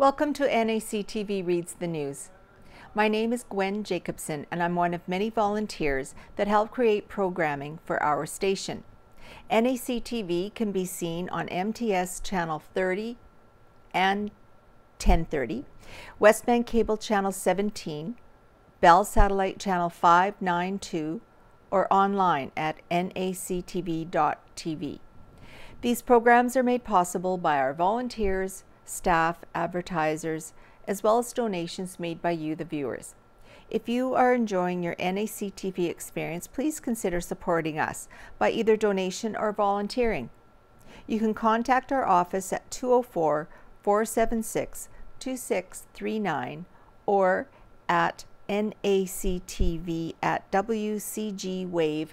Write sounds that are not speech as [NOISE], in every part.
Welcome to NAC TV Reads the News. My name is Gwen Jacobsen and I'm one of many volunteers that help create programming for our station. NAC TV can be seen on MTS Channel 30 and 1030, Westman Cable Channel 17, Bell Satellite Channel 592, or online at nactv.tv. These programs are made possible by our volunteers, staff, advertisers, as well as donations made by you, the viewers. If you are enjoying your NAC TV experience, please consider supporting us by either donation or volunteering. You can contact our office at 204 476 2639 or at nactv at wcgwave.ca.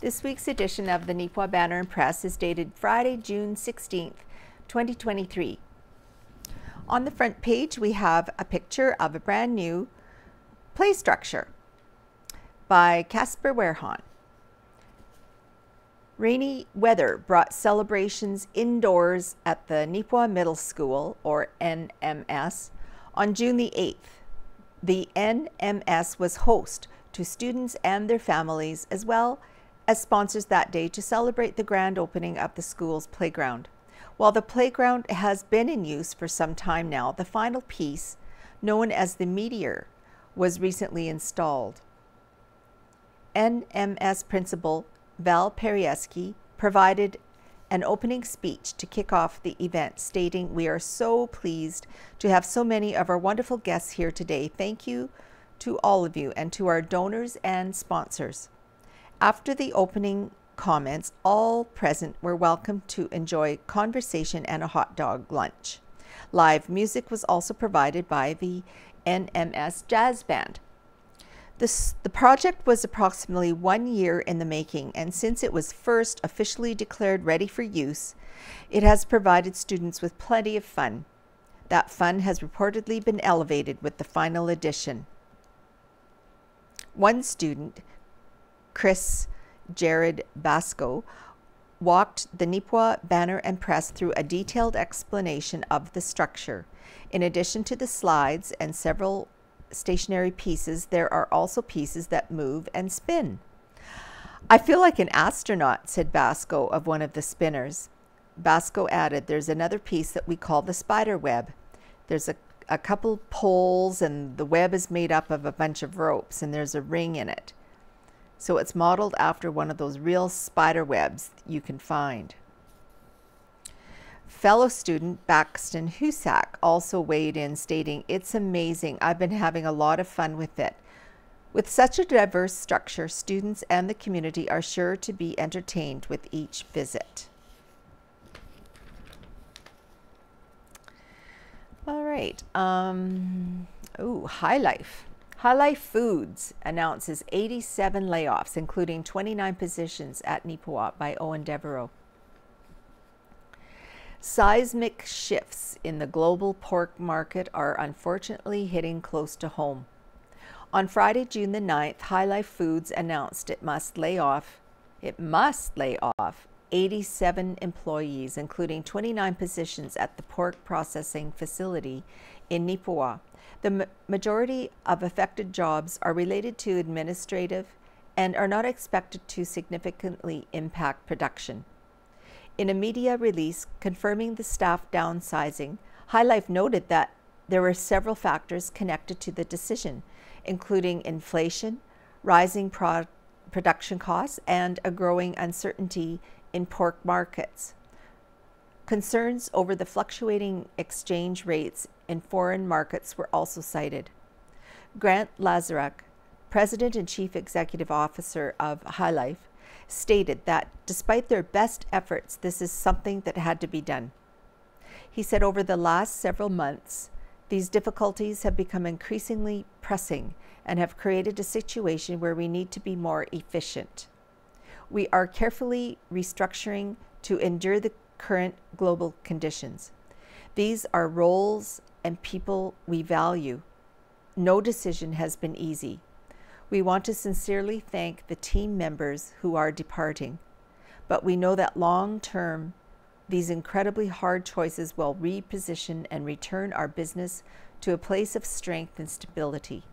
This week's edition of the Neepawa Banner and Press is dated Friday, June 16th, 2023. On the front page, we have a picture of a brand new play structure by Casper Werhan. Rainy weather brought celebrations indoors at the Neepawa Middle School, or NMS, on June the 8th. The NMS was host to students and their families as well as sponsors that day to celebrate the grand opening of the school's playground. While the playground has been in use for some time now, the final piece, known as the Meteor, was recently installed. NMS principal Val Perieski provided an opening speech to kick off the event, stating, We are so pleased to have so many of our wonderful guests here today. Thank you to all of you and to our donors and sponsors. After the opening comments, all present were welcome to enjoy conversation and a hot dog lunch. Live music was also provided by the NMS Jazz Band. This, the project was approximately one year in the making, and since it was first officially declared ready for use, it has provided students with plenty of fun. That fun has reportedly been elevated with the final edition. One student Chris Jared Basco, walked the Neepawa banner and press through a detailed explanation of the structure. In addition to the slides and several stationary pieces, there are also pieces that move and spin. I feel like an astronaut, said Basco of one of the spinners. Basco added, There's another piece that we call the spider web. There's a, a couple poles, and the web is made up of a bunch of ropes, and there's a ring in it. So it's modeled after one of those real spider webs you can find. Fellow student Baxton Husak also weighed in, stating, It's amazing. I've been having a lot of fun with it. With such a diverse structure, students and the community are sure to be entertained with each visit. All right. Um, oh, HyLife. Life Foods announces 87 layoffs, including 29 positions at Neepawa by Owen Devereaux. Seismic shifts in the global pork market are unfortunately hitting close to home. On Friday, June the 9th, HyLife Foods announced it must lay off, it must lay off 87 employees, including 29 positions at the pork processing facility in Neepawa. The majority of affected jobs are related to administrative and are not expected to significantly impact production. In a media release confirming the staff downsizing, HyLife noted that there were several factors connected to the decision, including inflation, rising pro production costs, and a growing uncertainty in pork markets. Concerns over the fluctuating exchange rates in foreign markets were also cited. Grant Lazaruk, President and Chief Executive Officer of HyLife, stated that despite their best efforts, this is something that had to be done. He said over the last several months, these difficulties have become increasingly pressing and have created a situation where we need to be more efficient. We are carefully restructuring to endure the current global conditions. These are roles and people we value. No decision has been easy. We want to sincerely thank the team members who are departing, but we know that long term these incredibly hard choices will reposition and return our business to a place of strength and stability.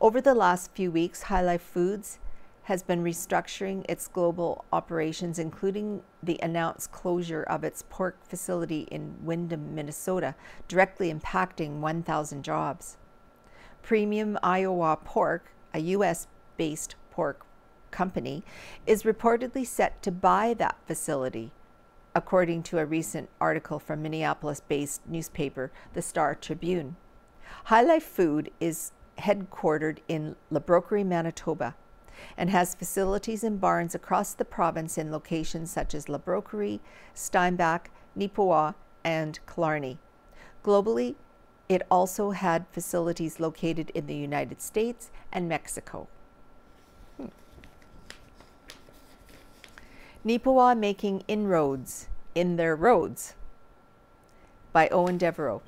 Over the last few weeks, HyLife Foods has been restructuring its global operations, including the announced closure of its pork facility in Windom, Minnesota, directly impacting 1,000 jobs. Premium Iowa Pork, a U.S. based pork company, is reportedly set to buy that facility, according to a recent article from Minneapolis based newspaper, the Star Tribune. HyLife Food is headquartered in La Manitoba and has facilities and barns across the province in locations such as La Broquerie, Steinbach, Neepawa, and Killarney. Globally, it also had facilities located in the United States and Mexico. Hmm. Neepawa making inroads in their roads by Owen Devereaux.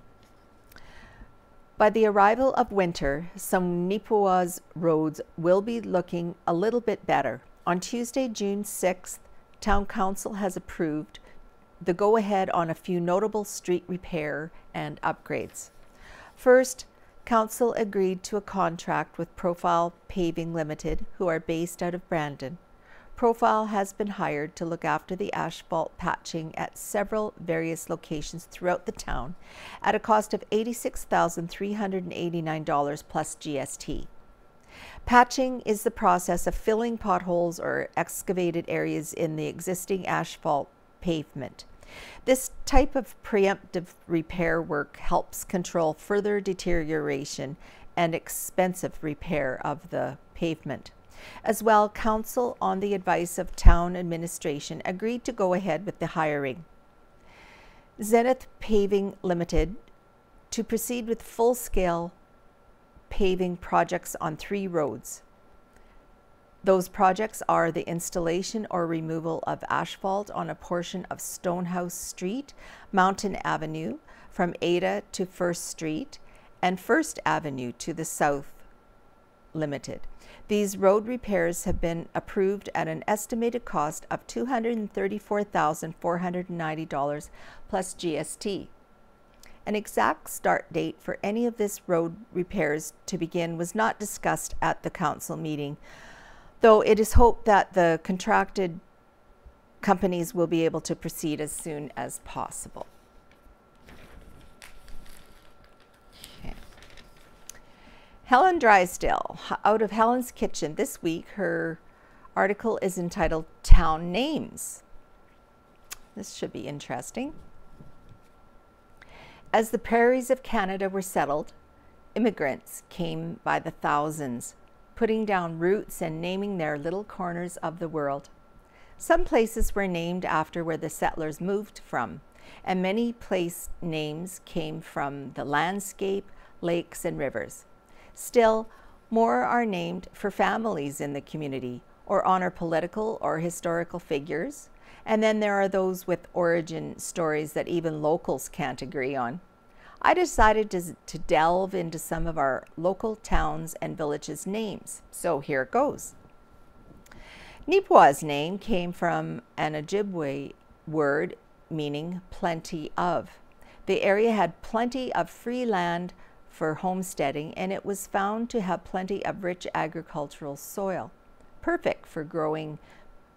By the arrival of winter, some Neepawa's roads will be looking a little bit better. On Tuesday, June 6th, Town Council has approved the go ahead on a few notable street repair and upgrades. First, Council agreed to a contract with Profile Paving Limited, who are based out of Brandon. Profile has been hired to look after the asphalt patching at several various locations throughout the town at a cost of $86,389 plus GST. Patching is the process of filling potholes or excavated areas in the existing asphalt pavement. This type of preemptive repair work helps control further deterioration and expensive repair of the pavement. As well, Council, on the advice of Town Administration, agreed to go ahead with the hiring. Zenith Paving Limited to proceed with full scale paving projects on three roads. Those projects are the installation or removal of asphalt on a portion of Stonehouse Street, Mountain Avenue, from Ada to First Street, and First Avenue to the South Limited. These road repairs have been approved at an estimated cost of $234,490 plus GST. An exact start date for any of this road repairs to begin was not discussed at the council meeting, though it is hoped that the contracted companies will be able to proceed as soon as possible. Helen Drysdale, out of Helen's Kitchen. This week, her article is entitled Town Names. This should be interesting. As the prairies of Canada were settled, immigrants came by the thousands, putting down roots and naming their little corners of the world. Some places were named after where the settlers moved from, and many place names came from the landscape, lakes, and rivers. Still, more are named for families in the community or honor political or historical figures. And then there are those with origin stories that even locals can't agree on. I decided to, to delve into some of our local towns and villages' names. So here it goes. Neepawa's name came from an Ojibwe word meaning plenty of. The area had plenty of free land for homesteading, and it was found to have plenty of rich agricultural soil, perfect for growing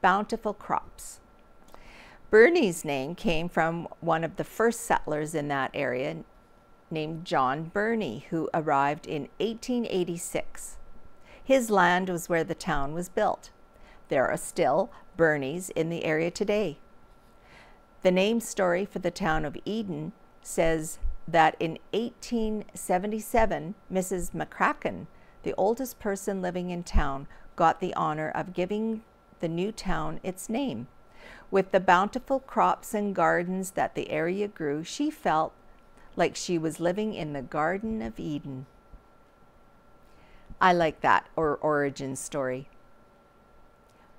bountiful crops. Birnie's name came from one of the first settlers in that area named John Birnie, who arrived in 1886. His land was where the town was built. There are still Birnies in the area today. The name story for the town of Eden says that in 1877, Mrs. McCracken, the oldest person living in town, got the honor of giving the new town its name. With the bountiful crops and gardens that the area grew, she felt like she was living in the Garden of Eden. I like that or origin story.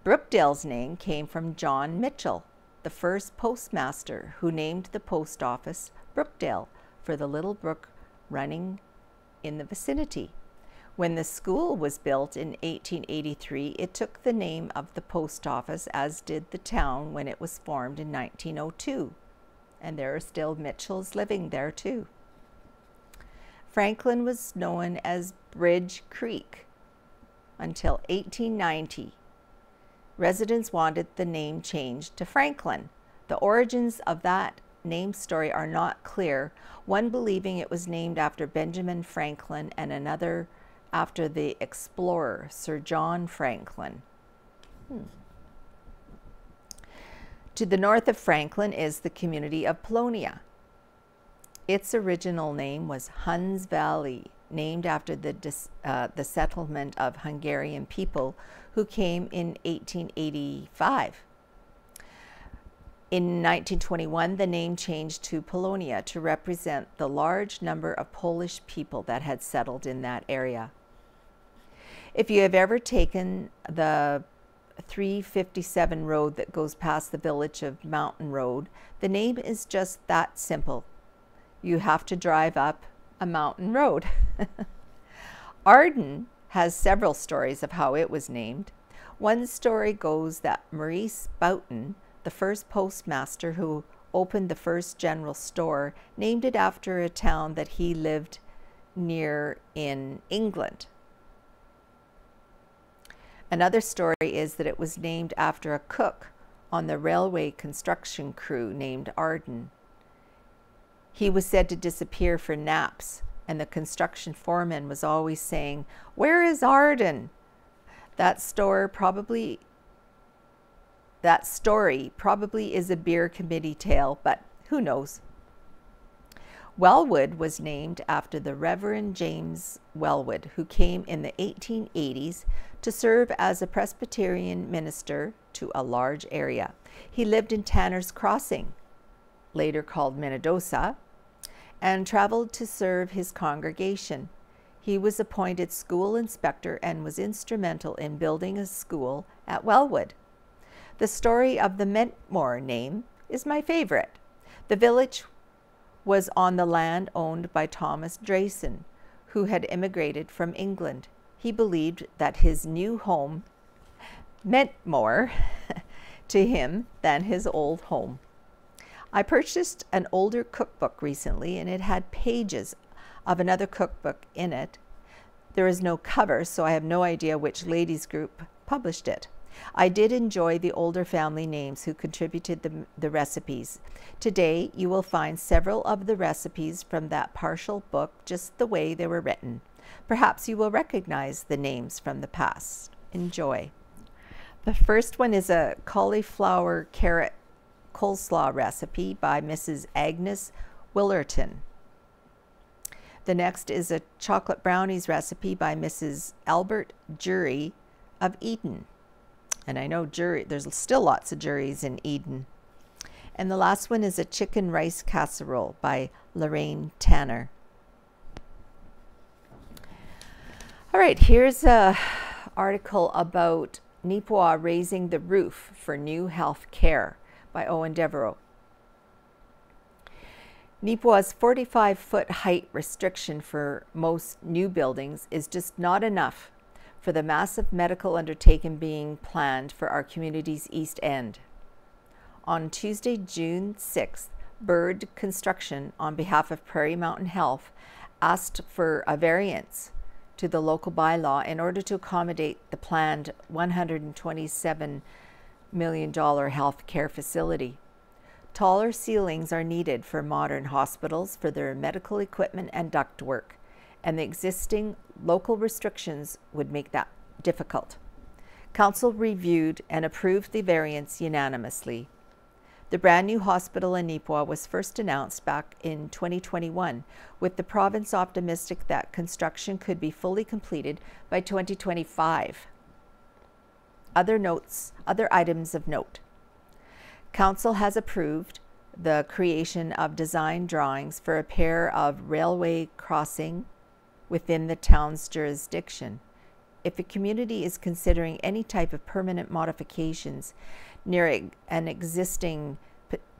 Brookdale's name came from John Mitchell, the first postmaster who named the post office Brookdale for the little brook running in the vicinity. When the school was built in 1883, it took the name of the post office, as did the town when it was formed in 1902. and there are still Mitchells living there too. Franklin was known as Bridge Creek until 1890. Residents wanted the name changed to Franklin. The origins of that name story are not clear, one believing it was named after Benjamin Franklin and another after the explorer Sir John Franklin. Hmm. To the north of Franklin is the community of Polonia. Its original name was Huns Valley, named after the, uh, the settlement of Hungarian people who came in 1885. In 1921, the name changed to Polonia to represent the large number of Polish people that had settled in that area. If you have ever taken the 357 road that goes past the village of Mountain Road, the name is just that simple. You have to drive up a mountain road. [LAUGHS] Arden has several stories of how it was named. One story goes that Maurice Boughton, the first postmaster who opened the first general store, named it after a town that he lived near in England. Another story is that it was named after a cook on the railway construction crew named Arden. He was said to disappear for naps, and the construction foreman was always saying, Where is Arden? That store probably that story probably is a beer committee tale, but who knows? Wellwood was named after the Reverend James Wellwood, who came in the 1880s to serve as a Presbyterian minister to a large area. He lived in Tanner's Crossing, later called Minnedosa, and traveled to serve his congregation. He was appointed school inspector and was instrumental in building a school at Wellwood. The story of the Mentmore name is my favorite. The village was on the land owned by Thomas Drayson, who had immigrated from England. He believed that his new home meant more [LAUGHS] to him than his old home. I purchased an older cookbook recently and it had pages of another cookbook in it. There is no cover, so I have no idea which ladies group published it. I did enjoy the older family names who contributed the, the recipes. Today, you will find several of the recipes from that partial book just the way they were written. Perhaps you will recognize the names from the past. Enjoy. The first one is a cauliflower carrot coleslaw recipe by Mrs. Agnes Willerton. The next is a chocolate brownies recipe by Mrs. Albert Jury of Eden. And I know jury, there's still lots of juries in Eden. And the last one is a chicken rice casserole by Lorraine Tanner. All right, here's a article about Neepawa raising the roof for new health care by Owen Devereaux. Neepawa's 45 foot height restriction for most new buildings is just not enough for the massive medical undertaking being planned for our community's East End. On Tuesday, June 6th, Bird Construction, on behalf of Prairie Mountain Health, asked for a variance to the local bylaw in order to accommodate the planned $127 million health care facility. Taller ceilings are needed for modern hospitals for their medical equipment and ductwork and the existing local restrictions would make that difficult. Council reviewed and approved the variance unanimously. The brand new hospital in Neepawa was first announced back in 2021, with the province optimistic that construction could be fully completed by 2025. Other notes, other items of note. Council has approved the creation of design drawings for a pair of railway crossing within the town's jurisdiction. If a community is considering any type of permanent modifications near an existing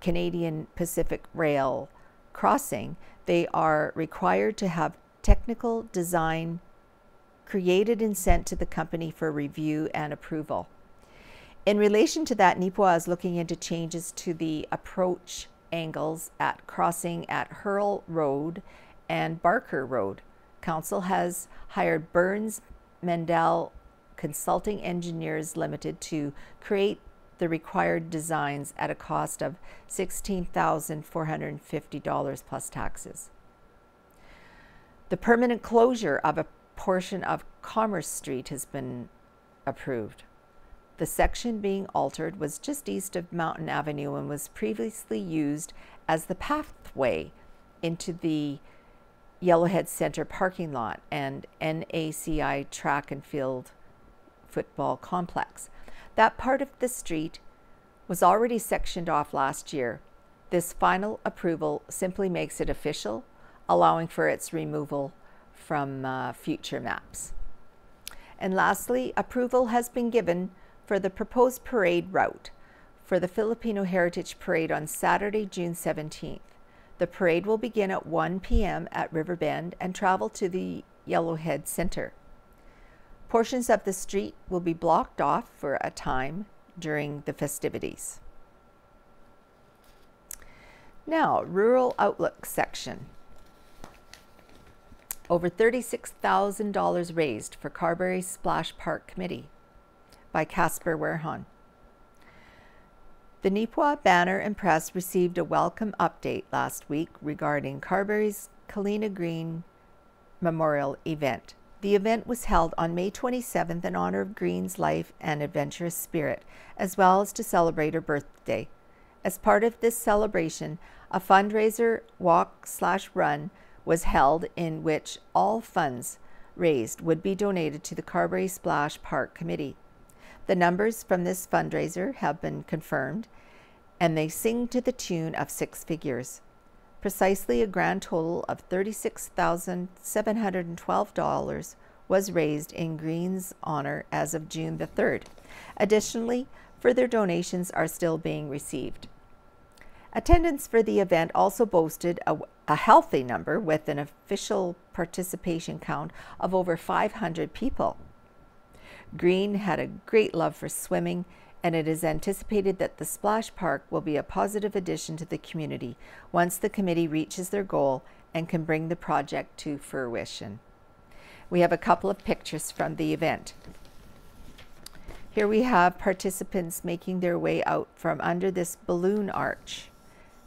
Canadian Pacific Rail crossing, they are required to have technical design created and sent to the company for review and approval. In relation to that, Neepawa is looking into changes to the approach angles at crossing at Hurl Road and Barker Road. Council has hired Burns Maendel Consulting Engineers Limited to create the required designs at a cost of $16,450 plus taxes. The permanent closure of a portion of Commerce Street has been approved. The section being altered was just east of Mountain Avenue and was previously used as the pathway into the Yellowhead Center parking lot and NACI track and field football complex. That part of the street was already sectioned off last year. This final approval simply makes it official, allowing for its removal from uh, future maps. And lastly, approval has been given for the proposed parade route for the Filipino Heritage Parade on Saturday, June 17th. The parade will begin at 1 p.m. at Riverbend and travel to the Yellowhead Center. Portions of the street will be blocked off for a time during the festivities. Now, Rural Outlook section. Over $36,000 raised for Carberry Splash Park Committee by Casper Werhon. The Neepawa Banner and Press received a welcome update last week regarding Carberry's Kalina Green Memorial event. The event was held on May 27th in honor of Green's life and adventurous spirit, as well as to celebrate her birthday. As part of this celebration, a fundraiser walk slash run was held in which all funds raised would be donated to the Carberry Splash Park Committee. The numbers from this fundraiser have been confirmed, and they sing to the tune of six figures. Precisely a grand total of $36,712 was raised in Green's honor as of June the 3rd. Additionally, further donations are still being received. Attendance for the event also boasted a, a, healthy number with an official participation count of over 500 people. Green had a great love for swimming, and it is anticipated that the splash park will be a positive addition to the community once the committee reaches their goal and can bring the project to fruition. We have a couple of pictures from the event. Here we have participants making their way out from under this balloon arch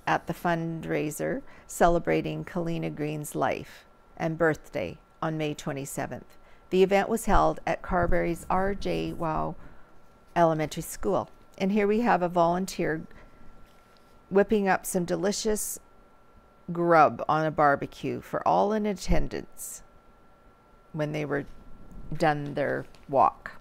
at the fundraiser celebrating Kalina Green's life and birthday on May 27th. The event was held at Carberry's R.J. Waugh Elementary School. And here we have a volunteer whipping up some delicious grub on a barbecue for all in attendance when they were done their walk.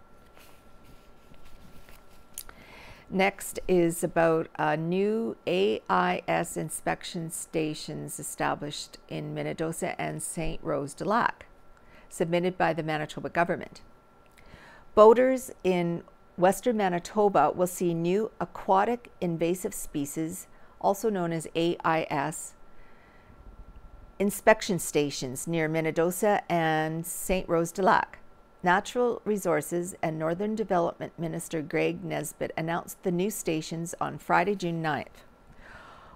Next is about new AIS inspection stations established in Minnedosa and St. Rose de Lac submitted by the Manitoba government. Boaters in western Manitoba will see new aquatic invasive species, also known as AIS, inspection stations near Minnedosa and St. Rose de Lac. Natural Resources and Northern Development Minister Greg Nesbitt announced the new stations on Friday, June 9th.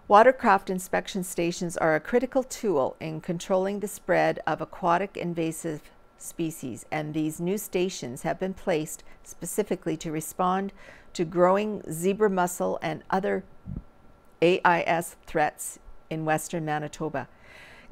Watercraft inspection stations are a critical tool in controlling the spread of aquatic invasive species, and these new stations have been placed specifically to respond to growing zebra mussel and other AIS threats in western Manitoba.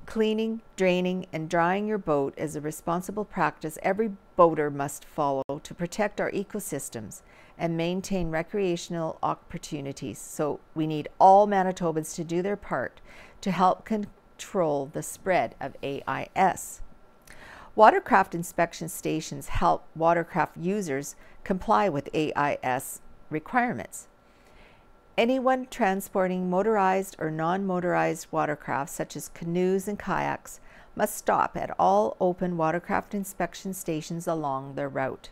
Cleaning, draining, and drying your boat is a responsible practice every boater must follow to protect our ecosystems and maintain recreational opportunities. So we need all Manitobans to do their part to help control the spread of AIS. Watercraft inspection stations help watercraft users comply with AIS requirements. Anyone transporting motorized or non-motorized watercraft such as canoes and kayaks must stop at all open watercraft inspection stations along their route.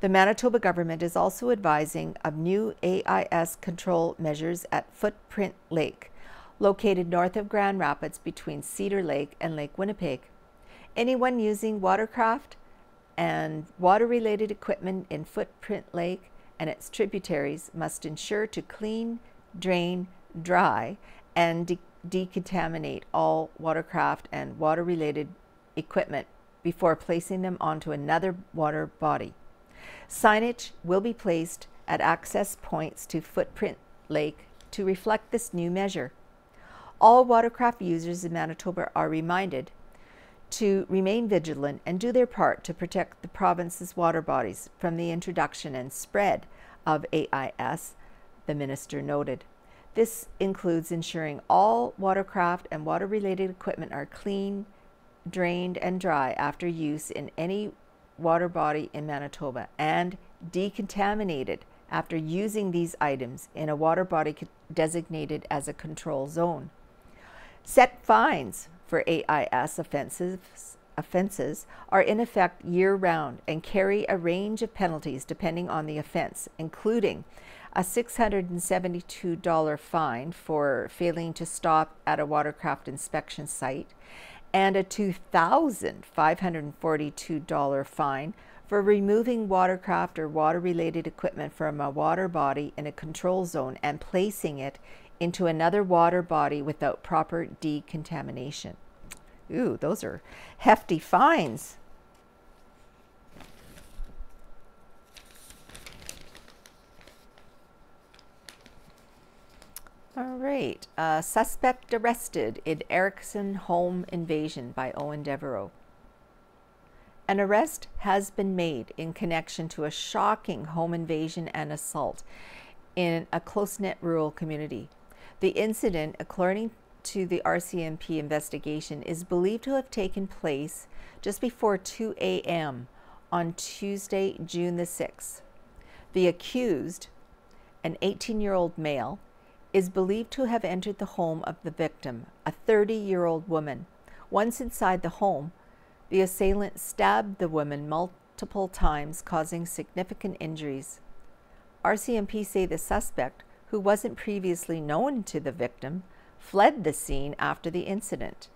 The Manitoba government is also advising of new AIS control measures at Footprint Lake, located north of Grand Rapids between Cedar Lake and Lake Winnipeg. Anyone using watercraft and water-related equipment in Footprint Lake and its tributaries must ensure to clean, drain, dry, and de decontaminate all watercraft and water related equipment before placing them onto another water body. Signage will be placed at access points to Footprint Lake to reflect this new measure. All watercraft users in Manitoba are reminded to remain vigilant and do their part to protect the province's water bodies from the introduction and spread of AIS, the minister noted. This includes ensuring all watercraft and water related equipment are clean, drained, and dry after use in any water body in Manitoba and decontaminated after using these items in a water body designated as a control zone. Set fines for AIS offenses, offenses are in effect year round and carry a range of penalties depending on the offense, including a $672 fine for failing to stop at a watercraft inspection site and a $2,542 fine for removing watercraft or water related equipment from a water body in a control zone and placing it into another water body without proper decontamination. Ooh, those are hefty fines. All right. Uh, suspect arrested in Erickson home invasion by Owen Devereaux. An arrest has been made in connection to a shocking home invasion and assault in a close knit rural community. The incident, according to the RCMP investigation, is believed to have taken place just before 2 a.m. on Tuesday, June the 6th. The accused, an 18 year old male, is believed to have entered the home of the victim, a 30 year old woman. Once inside the home, the assailant stabbed the woman multiple times, causing significant injuries. RCMP say the suspect, who wasn't previously known to the victim, fled the scene after the incident.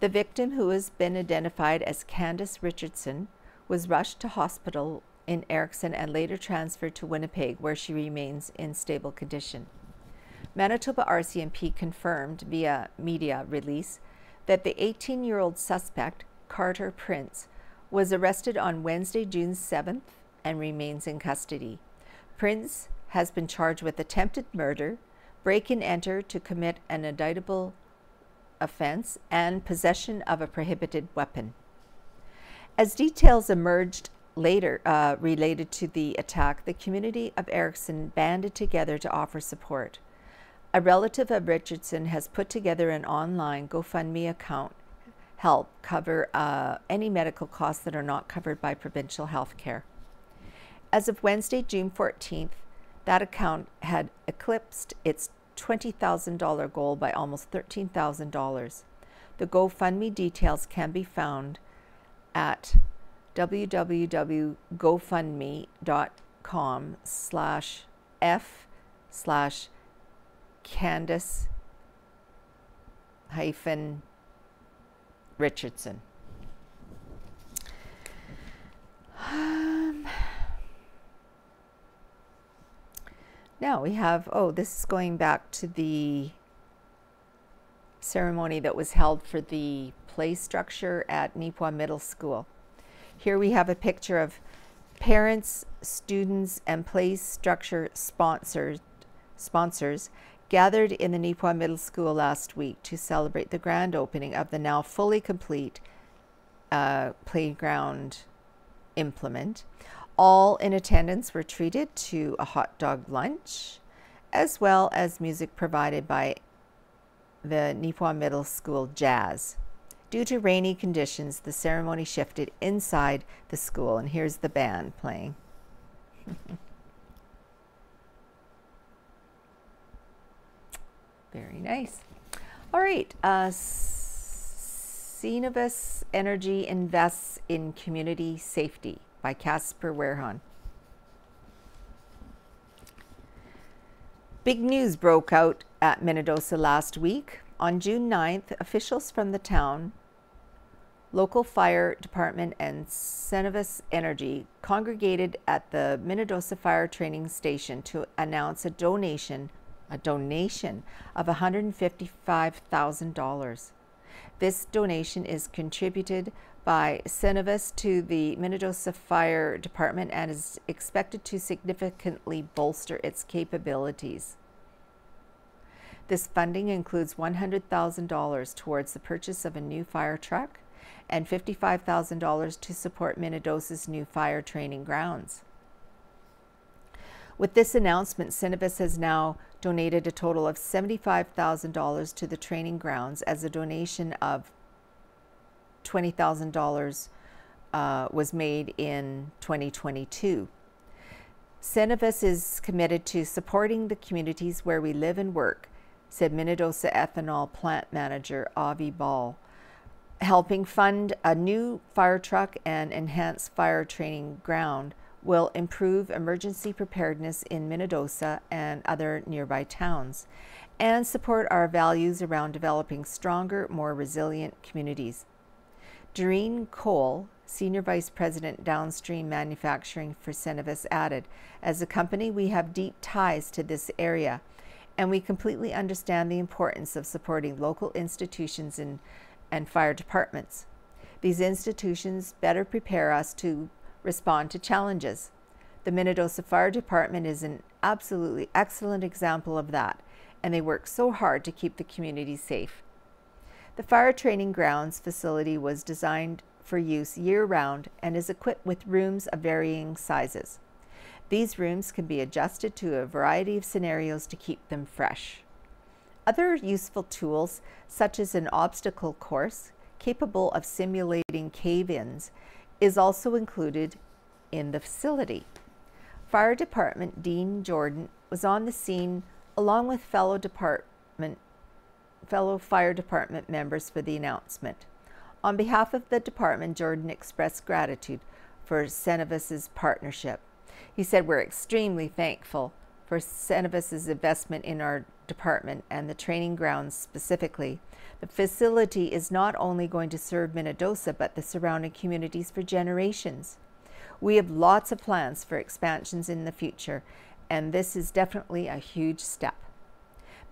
The victim, who has been identified as Candace Richardson, was rushed to hospital in Erickson and later transferred to Winnipeg, where she remains in stable condition. Manitoba RCMP confirmed via media release that the 18 year old suspect, Carter Prince, was arrested on Wednesday, June 7th and remains in custody. Prince has been charged with attempted murder, break and enter to commit an indictable offense, and possession of a prohibited weapon. As details emerged later uh, related to the attack, the community of Erickson banded together to offer support. A relative of Richardson has put together an online GoFundMe account help cover uh, any medical costs that are not covered by provincial health care. As of Wednesday, June 14th, that account had eclipsed its $20,000 goal by almost $13,000. The GoFundMe details can be found at www.gofundme.com slash f slash Candace hyphen Richardson. Um, now we have, oh, this is going back to the ceremony that was held for the play structure at Neepawa Middle School. Here we have a picture of parents, students, and play structure sponsors, sponsors gathered in the Neepawa Middle School last week to celebrate the grand opening of the now fully complete uh, playground implement. All in attendance were treated to a hot dog lunch, as well as music provided by the Neepawa Middle School Jazz. Due to rainy conditions, the ceremony shifted inside the school, and here's the band playing. [LAUGHS] Very nice. All right. Uh, Energy invests in community safety by Casper Werhan. Big news broke out at Minnedosa last week. On June 9th, officials from the town, local fire department, and Cenovus Energy congregated at the Minnedosa Fire Training Station to announce a donation a donation of $155,000. This donation is contributed by Cenovus to the Minnedosa Fire Department and is expected to significantly bolster its capabilities. This funding includes $100,000 towards the purchase of a new fire truck and $55,000 to support Minnedosa's new fire training grounds. With this announcement, Cenovus has now donated a total of $75,000 to the training grounds as a donation of $20,000 uh, was made in 2022. Cenovus is committed to supporting the communities where we live and work, said Minnedosa Ethanol plant manager Avi Ball, helping fund a new fire truck and enhanced fire training ground will improve emergency preparedness in Minnedosa and other nearby towns and support our values around developing stronger, more resilient communities. Doreen Cole, Senior Vice President Downstream Manufacturing for Cenovus, added, As a company, we have deep ties to this area, and we completely understand the importance of supporting local institutions and, and fire departments. These institutions better prepare us to respond to challenges. The Minnedosa Fire Department is an absolutely excellent example of that, and they work so hard to keep the community safe. The fire training grounds facility was designed for use year round and is equipped with rooms of varying sizes. These rooms can be adjusted to a variety of scenarios to keep them fresh. Other useful tools, such as an obstacle course capable of simulating cave ins, is also included in the facility. Fire Department Dean Jordan was on the scene along with fellow department fellow fire department members for the announcement. On behalf of the department, Jordan expressed gratitude for Cenovus's partnership. He said, We're extremely thankful for Cenovus's investment in our department and the training grounds specifically. The facility is not only going to serve Minnedosa, but the surrounding communities for generations. We have lots of plans for expansions in the future, and this is definitely a huge step.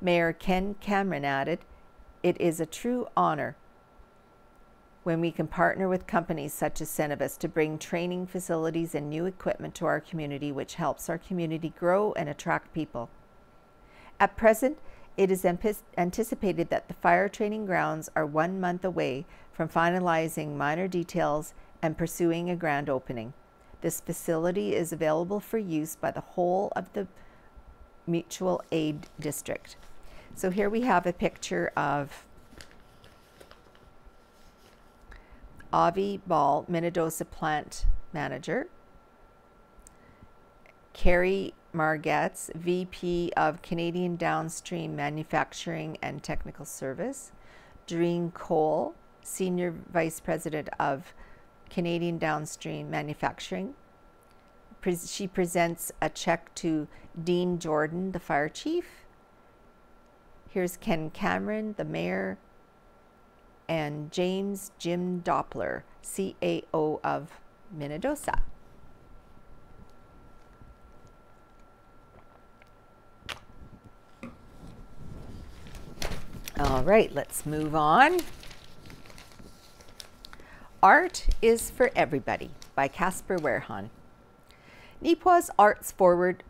Mayor Ken Cameron added, It is a true honor when we can partner with companies such as Cenovus to bring training facilities and new equipment to our community, which helps our community grow and attract people. At present, it is anticipated that the fire training grounds are one month away from finalizing minor details and pursuing a grand opening. This facility is available for use by the whole of the mutual aid district. So here we have a picture of Avi Ball, Minnedosa plant manager, Carrie Margetts, VP of Canadian Downstream Manufacturing and Technical Service, Doreen Cole, Senior Vice President of Canadian Downstream Manufacturing. Pre she presents a check to Dean Jordan, the fire chief. Here's Ken Cameron, the mayor, and James Jim Doppler, CAO of Minnedosa. All right, let's move on. Art is for Everybody by Casper Werhan. Neepawa's Arts Forward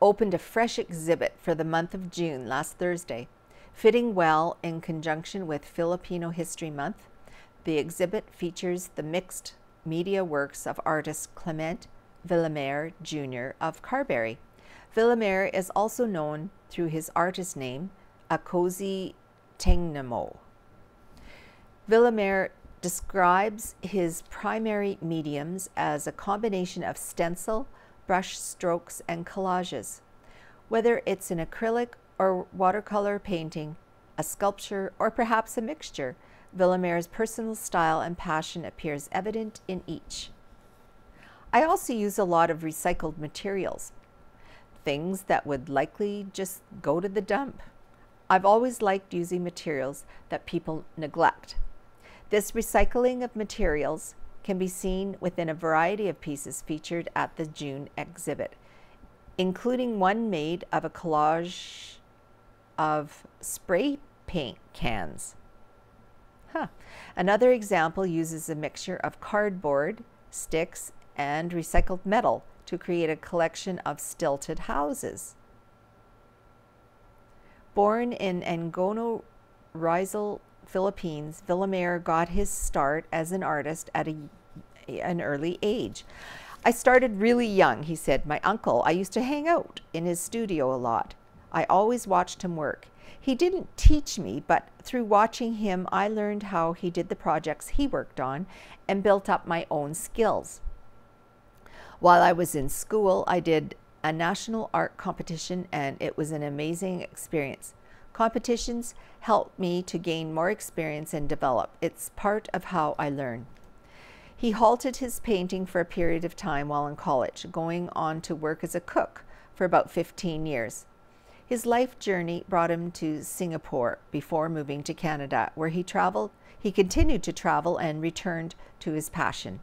opened a fresh exhibit for the month of June last Thursday. Fitting well in conjunction with Filipino History Month, the exhibit features the mixed media works of artist Clement Villamer Jr. of Carberry. Villamer is also known through his artist name, Akosi Tengnamo. Villamer describes his primary mediums as a combination of stencil, brush strokes, and collages. Whether it's an acrylic or watercolor painting, a sculpture, or perhaps a mixture, Villamer's personal style and passion appears evident in each. I also use a lot of recycled materials, things that would likely just go to the dump. I've always liked using materials that people neglect. This recycling of materials can be seen within a variety of pieces featured at the June exhibit, including one made of a collage of spray paint cans. Huh. Another example uses a mixture of cardboard, sticks, and recycled metal to create a collection of stilted houses. Born in Angono Rizal, Philippines, Villamer got his start as an artist at a, an early age. I started really young, he said. My uncle, I used to hang out in his studio a lot. I always watched him work. He didn't teach me, but through watching him, I learned how he did the projects he worked on and built up my own skills. While I was in school, I did a national art competition and it was an amazing experience. Competitions help me to gain more experience and develop. It's part of how I learn. He halted his painting for a period of time while in college, going on to work as a cook for about 15 years. His life journey brought him to Singapore before moving to Canada, where he traveled. He continued to travel and returned to his passion.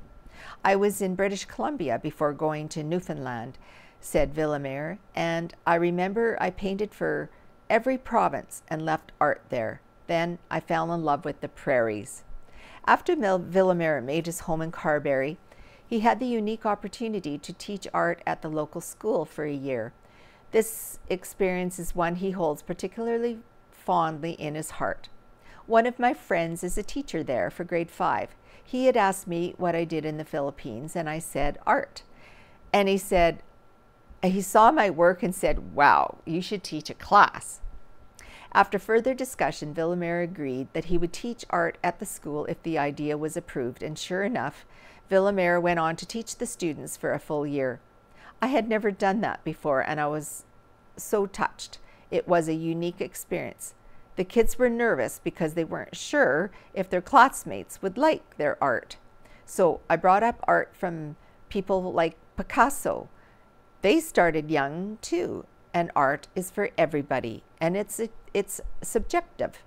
I was in British Columbia before going to Newfoundland, said Villamer, and I remember I painted for every province and left art there. Then I fell in love with the prairies. After Villamer made his home in Carberry, he had the unique opportunity to teach art at the local school for a year. This experience is one he holds particularly fondly in his heart. One of my friends is a teacher there for grade five. He had asked me what I did in the Philippines, and I said art. And he said, he saw my work and said, Wow, you should teach a class. After further discussion, Villamer agreed that he would teach art at the school if the idea was approved, and sure enough, Villamer went on to teach the students for a full year. I had never done that before and I was so touched. It was a unique experience. The kids were nervous because they weren't sure if their classmates would like their art. So I brought up art from people like Picasso. They started young too, and art is for everybody, and it's, it's subjective.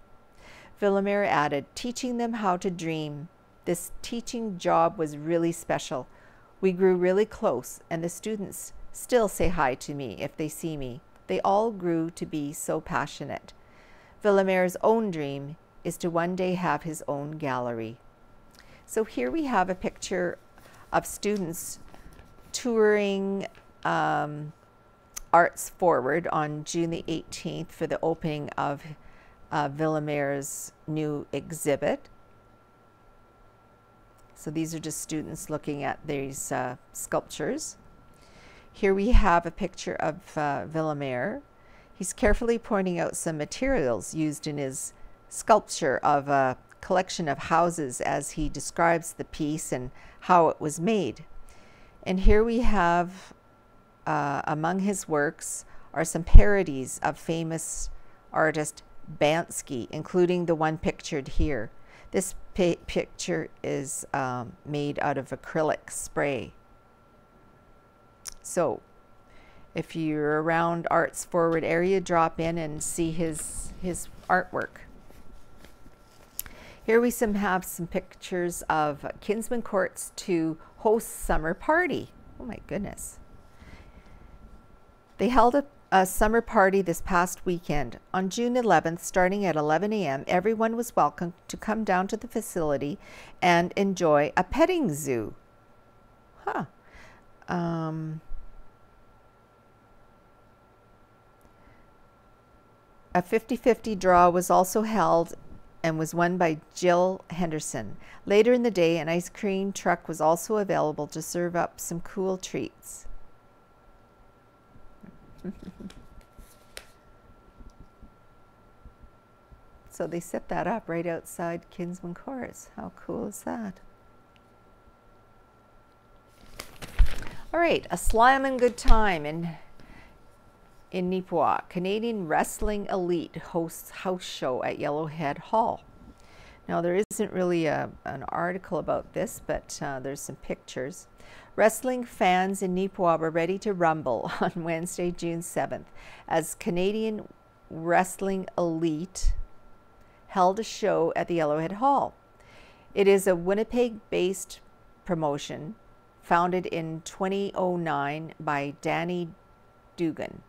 Villamer added, teaching them how to dream. This teaching job was really special. We grew really close, and the students still say hi to me if they see me. They all grew to be so passionate. Villamer's own dream is to one day have his own gallery. So here we have a picture of students touring um, Arts Forward on June the 18th for the opening of uh, Villamer's new exhibit. So these are just students looking at these uh, sculptures. Here we have a picture of uh. He's carefully pointing out some materials used in his sculpture of a collection of houses as he describes the piece and how it was made. And here we have, uh, among his works, are some parodies of famous artist Banksy, including the one pictured here. This picture is um, made out of acrylic spray. So if you're around Arts Forward area, drop in and see his, his artwork. Here we some have some pictures of Kinsmen Courts to host summer party. Oh my goodness. They held a a summer party this past weekend. On June 11th, starting at 11 a.m., everyone was welcome to come down to the facility and enjoy a petting zoo. Huh. Um, a 50 50 draw was also held and was won by Jill Henderson. Later in the day, an ice cream truck was also available to serve up some cool treats. [LAUGHS] so they set that up right outside Kinsmen Courts. How cool is that? All right, a slam and good time in in Neepawa. Canadian Wrestling Elite hosts house show at Yellowhead Hall. Now there isn't really a, an article about this, but uh, there's some pictures. Wrestling fans in Neepawa were ready to rumble [LAUGHS] on Wednesday, June 7th, as Canadian Wrestling Elite held a show at the Yellowhead Hall. It is a Winnipeg-based promotion founded in 2009 by Danny Duggan.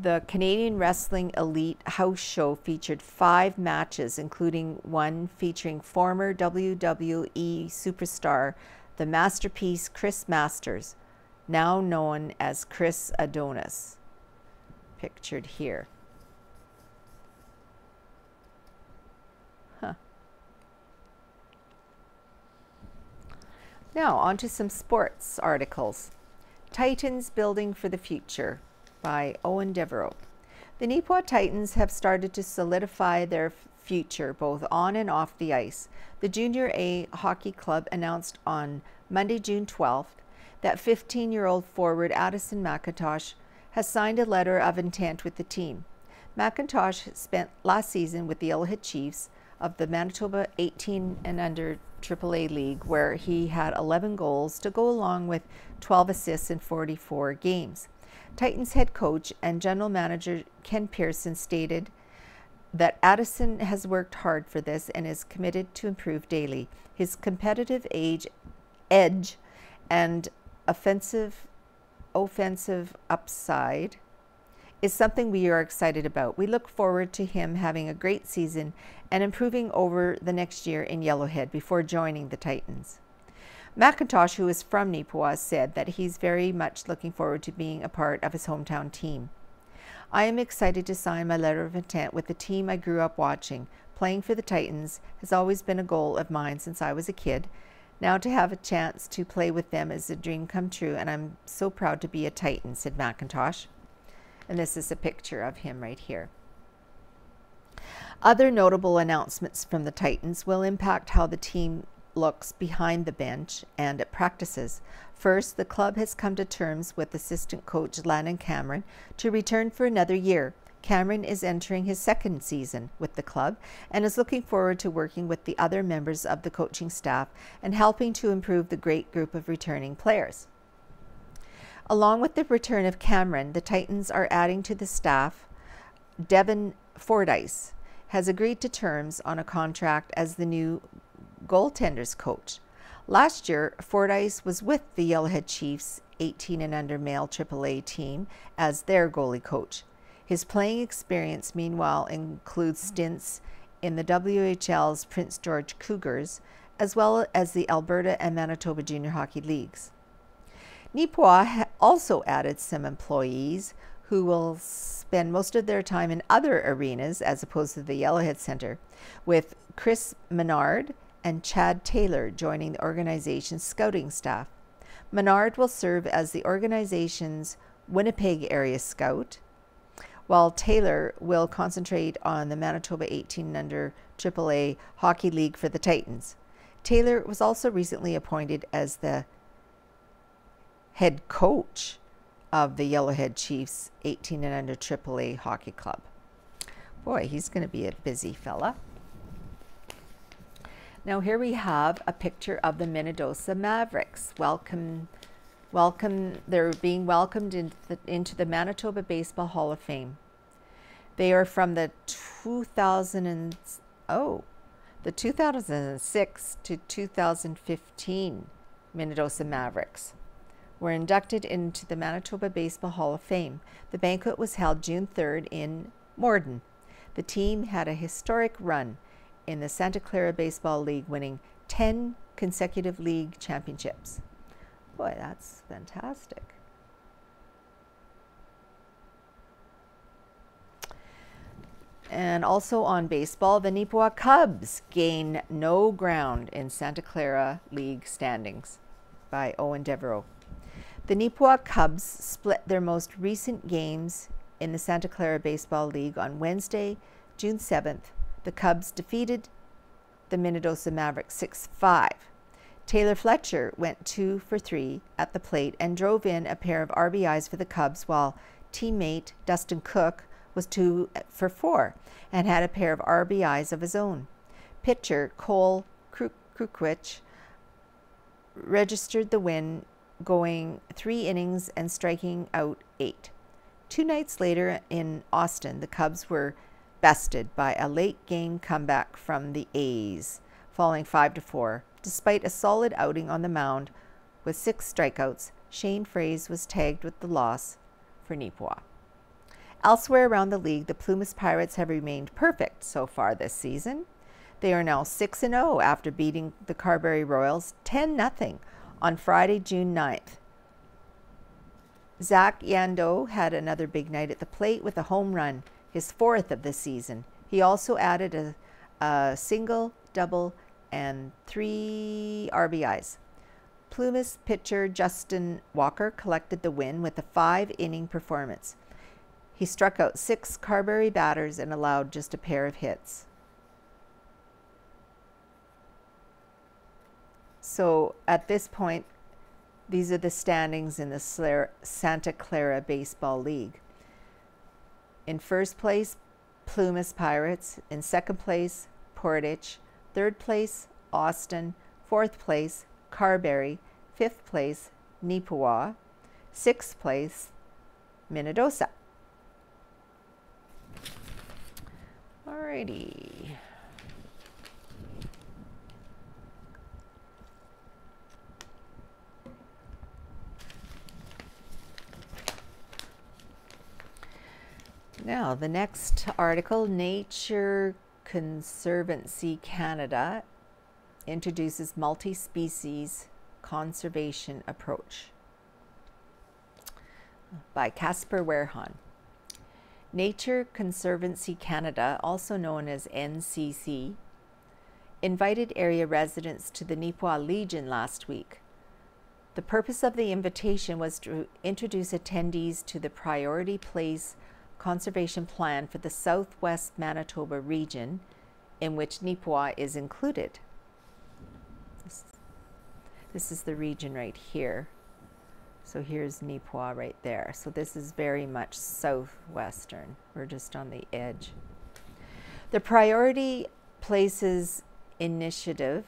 The Canadian Wrestling Elite House Show featured five matches, including one featuring former WWE superstar, the masterpiece Chris Masters, now known as Chris Adonis, pictured here. Huh. Now, on to some sports articles. Titans Building for the Future by Owen Devereaux. The Neepawa Titans have started to solidify their future both on and off the ice. The Junior A Hockey Club announced on Monday, June 12th, that 15 year old forward Addison McIntosh has signed a letter of intent with the team. McIntosh spent last season with the Yellowhead Chiefs of the Manitoba 18 and under AAA League, where he had 11 goals to go along with 12 assists in 44 games. Titans head coach and general manager Ken Pearson stated that Addison has worked hard for this and is committed to improve daily. His competitive age, edge and offensive offensive upside is something we are excited about. We look forward to him having a great season and improving over the next year in Yellowhead before joining the Titans. McIntosh, who is from Neepawa, said that he's very much looking forward to being a part of his hometown team. I am excited to sign my letter of intent with the team I grew up watching. Playing for the Titans has always been a goal of mine since I was a kid. Now to have a chance to play with them is a dream come true, and I'm so proud to be a Titan, said McIntosh. And this is a picture of him right here. Other notable announcements from the Titans will impact how the team looks behind the bench and at practices. First, the club has come to terms with assistant coach Landon Cameron to return for another year. Cameron is entering his second season with the club and is looking forward to working with the other members of the coaching staff and helping to improve the great group of returning players. Along with the return of Cameron, the Titans are adding to the staff Devin Fordyce has agreed to terms on a contract as the new goaltenders coach. Last year, Fordyce was with the Yellowhead Chiefs 18 and under male AAA team as their goalie coach. His playing experience, meanwhile, includes stints in the WHL's Prince George Cougars, as well as the Alberta and Manitoba Junior Hockey Leagues. Neepawa also added some employees who will spend most of their time in other arenas as opposed to the Yellowhead Center, with Chris Menard and Chad Taylor joining the organization's scouting staff. Menard will serve as the organization's Winnipeg area scout, while Taylor will concentrate on the Manitoba 18 under AAA Hockey League for the Titans. Taylor was also recently appointed as the head coach of the Yellowhead Chiefs 18 and under AAA Hockey Club. Boy, he's going to be a busy fella. Now here we have a picture of the Minnedosa Mavericks. Welcome, welcome. They're being welcomed into the, into the Manitoba Baseball Hall of Fame. They are from the 2000 and oh, the 2006 to 2015 Minnedosa Mavericks were inducted into the Manitoba Baseball Hall of Fame. The banquet was held June 3rd in Morden. The team had a historic run in the Santa Clara Baseball League, winning 10 consecutive league championships. Boy, that's fantastic. And also on baseball, the Neepawa Cubs gain no ground in Santa Clara League standings by Owen Devereaux. The Neepawa Cubs split their most recent games in the Santa Clara Baseball League on Wednesday, June 7th, the Cubs defeated the Minnedosa Mavericks 6 5. Taylor Fletcher went 2 for 3 at the plate and drove in a pair of RBIs for the Cubs, while teammate Dustin Cook was 2 for 4 and had a pair of RBIs of his own. Pitcher Cole Krukwich registered the win, going three innings and striking out eight. Two nights later in Austin, the Cubs were bested by a late game comeback from the A's, falling 5 to 4. Despite a solid outing on the mound with six strikeouts, Shane Fraze was tagged with the loss for Neepawa. Elsewhere around the league, the Plumas Pirates have remained perfect so far this season. They are now 6 0 after beating the Carberry Royals 10 0 on Friday, June 9th. Zach Yando had another big night at the plate with a home run, his fourth of the season. He also added a, a single, double, and three RBIs. Plumas pitcher Justin Walker collected the win with a five inning performance. He struck out six Carberry batters and allowed just a pair of hits. So at this point, these are the standings in the Santa Clara Baseball League. In first place, Plumas Pirates. In second place, Portage. Third place, Austin. Fourth place, Carberry. Fifth place, Neepawa. Sixth place, Minnedosa. Alrighty. Now, the next article Nature Conservancy Canada introduces multi species conservation approach by Casper Werhan. Nature Conservancy Canada, also known as NCC, invited area residents to the Neepawa Legion last week. The purpose of the invitation was to introduce attendees to the Priority Place conservation plan for the southwest Manitoba region in which Neepawa is included. This, this is the region right here. So here's Neepawa right there. So this is very much southwestern. We're just on the edge. The Priority Places Initiative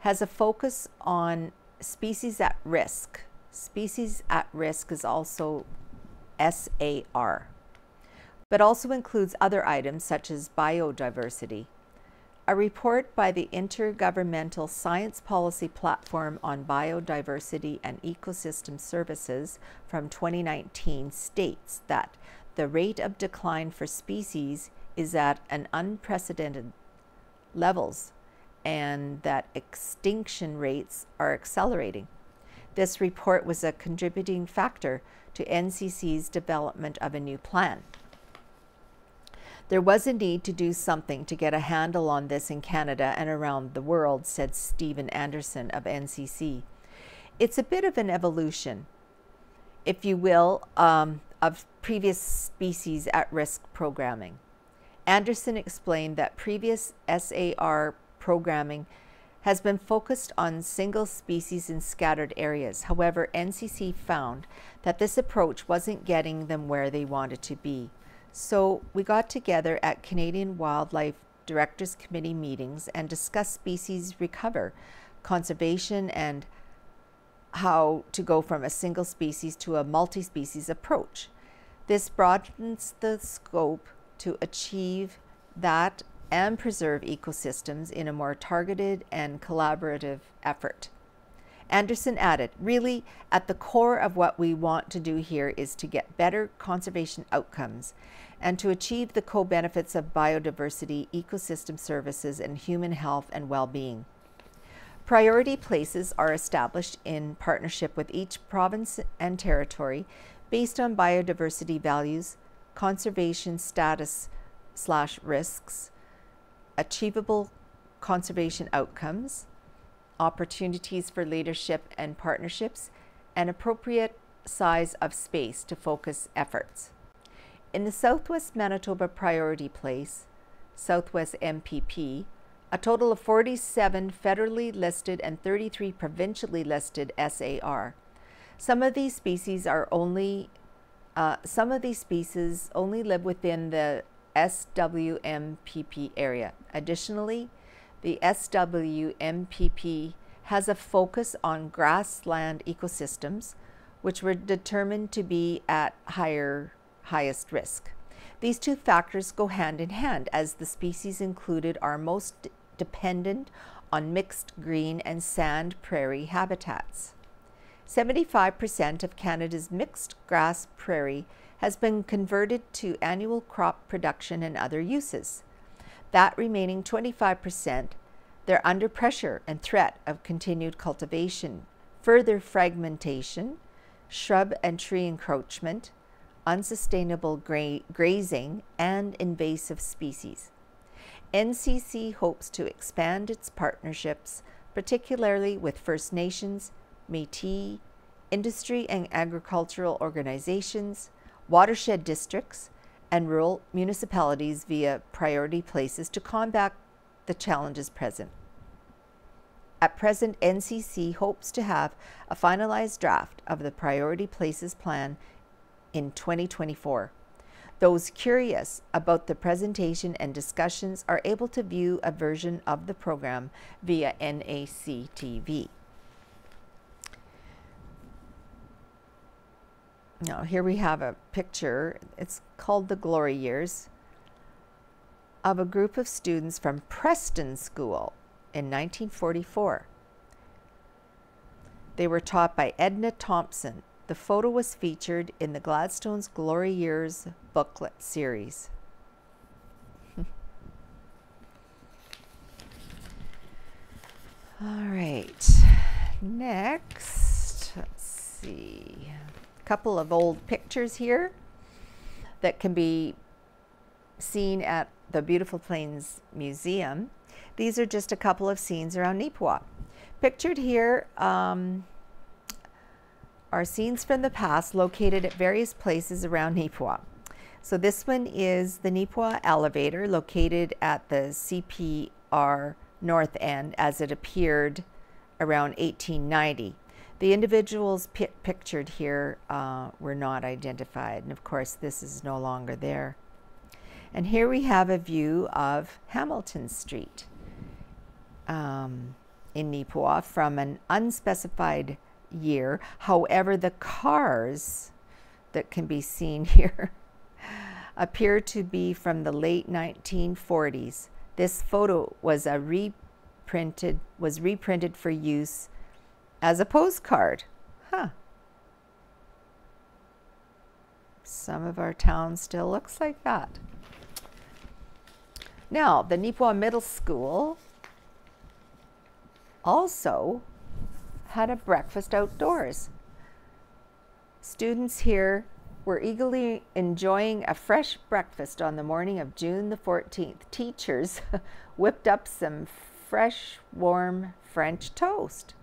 has a focus on species at risk. Species at risk is also SAR but also includes other items such as biodiversity. A report by the Intergovernmental Science Policy Platform on Biodiversity and Ecosystem Services from 2019 states that the rate of decline for species is at an unprecedented levels and that extinction rates are accelerating. This report was a contributing factor to NCC's development of a new plan. There was a need to do something to get a handle on this in Canada and around the world, said Stephen Anderson of NCC. It's a bit of an evolution, if you will, um, of previous species at risk programming. Anderson explained that previous SAR programming has been focused on single species in scattered areas. However, NCC found that this approach wasn't getting them where they wanted to be. So we got together at Canadian Wildlife Directors Committee meetings and discussed species recover, conservation, and how to go from a single species to a multi species approach. This broadens the scope to achieve that and preserve ecosystems in a more targeted and collaborative effort. Anderson added, really, at the core of what we want to do here is to get better conservation outcomes and to achieve the co benefits of biodiversity, ecosystem services, and human health and well being. Priority places are established in partnership with each province and territory based on biodiversity values, conservation status slash risks, achievable conservation outcomes, opportunities for leadership and partnerships, and appropriate size of space to focus efforts. In the Southwest Manitoba Priority Place, Southwest MPP, a total of 47 federally listed and 33 provincially listed SAR. Some of these species are only uh, some of these species only live within the SWMPP area. Additionally, the SWMPP has a focus on grassland ecosystems, which were determined to be at higher highest risk. These two factors go hand in hand as the species included are most dependent on mixed green and sand prairie habitats. 75% of Canada's mixed grass prairie has been converted to annual crop production and other uses. That remaining 25%, they're under pressure and threat of continued cultivation, further fragmentation, shrub and tree encroachment, unsustainable gra grazing, and invasive species. NCC hopes to expand its partnerships, particularly with First Nations, Métis, industry and agricultural organizations, watershed districts, and rural municipalities via priority places to combat the challenges present. At present, NCC hopes to have a finalized draft of the Priority Places Plan in 2024. Those curious about the presentation and discussions are able to view a version of the program via NACTV. Now, here we have a picture, it's called the Glory Years, of a group of students from Preston School in 1944. They were taught by Edna Thompson. The photo was featured in the Gladstone's Glory Years booklet series. [LAUGHS] All right, next, let's see couple of old pictures here that can be seen at the Beautiful Plains Museum. These are just a couple of scenes around Neepawa. Pictured here um, are scenes from the past located at various places around Neepawa. So this one is the Neepawa elevator located at the CPR North End as it appeared around 1890. The individuals pi pictured here uh, were not identified, and of course, this is no longer there. And here we have a view of Hamilton Street um, in Neepawa from an unspecified year. However, the cars that can be seen [LAUGHS] here appear to be from the late 1940s. This photo was a reprinted was reprinted for use as a postcard. Huh. Some of our town still looks like that. Now, the Neepawa Middle School also had a breakfast outdoors. Students here were eagerly enjoying a fresh breakfast on the morning of June the 14th. Teachers [LAUGHS] whipped up some fresh, warm French toast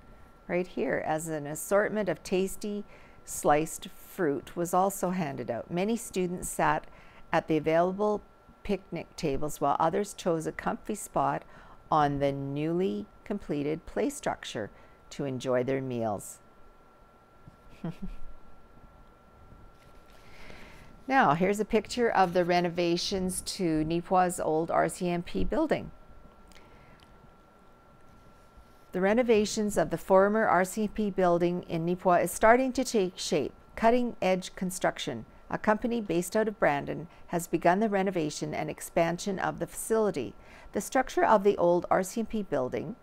right here as an assortment of tasty sliced fruit was also handed out. Many students sat at the available picnic tables while others chose a comfy spot on the newly completed play structure to enjoy their meals. [LAUGHS] now, here's a picture of the renovations to Neepawa's old RCMP building. The renovations of the former RCMP building in Neepawa is starting to take shape. Cutting Edge Construction, a company based out of Brandon, has begun the renovation and expansion of the facility. The structure of the old RCMP building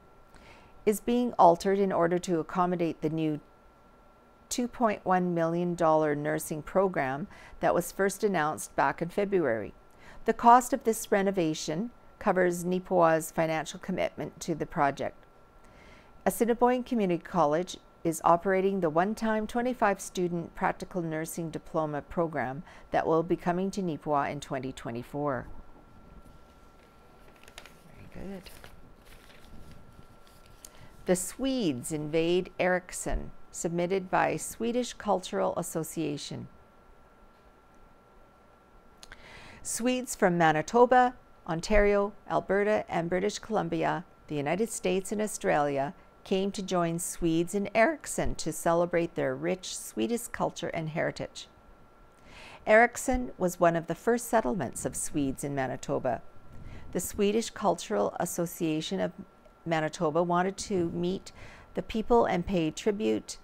is being altered in order to accommodate the new $2.1 million nursing program that was first announced back in February. The cost of this renovation covers Neepawa's financial commitment to the project. Assiniboine Community College is operating the one-time 25-student practical nursing diploma program that will be coming to Neepawa in 2024. Very good. The Swedes invade Erickson, submitted by Swedish Cultural Association. Swedes from Manitoba, Ontario, Alberta, and British Columbia, the United States and Australia came to join Swedes in Erickson to celebrate their rich Swedish culture and heritage. Erickson was one of the first settlements of Swedes in Manitoba. The Swedish Cultural Association of Manitoba wanted to meet the people and pay tribute